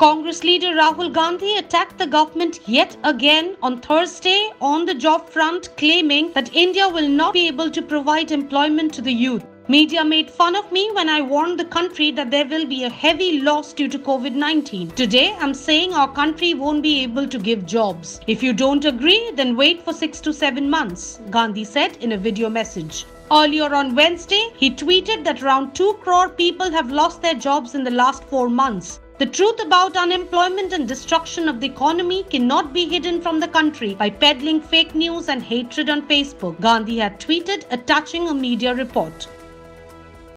Congress leader Rahul Gandhi attacked the government yet again on Thursday on the job front, claiming that India will not be able to provide employment to the youth. Media made fun of me when I warned the country that there will be a heavy loss due to COVID 19. Today, I'm saying our country won't be able to give jobs. If you don't agree, then wait for six to seven months, Gandhi said in a video message. Earlier on Wednesday, he tweeted that around 2 crore people have lost their jobs in the last four months. The truth about unemployment and destruction of the economy cannot be hidden from the country by peddling fake news and hatred on Facebook, Gandhi had tweeted, attaching a media report.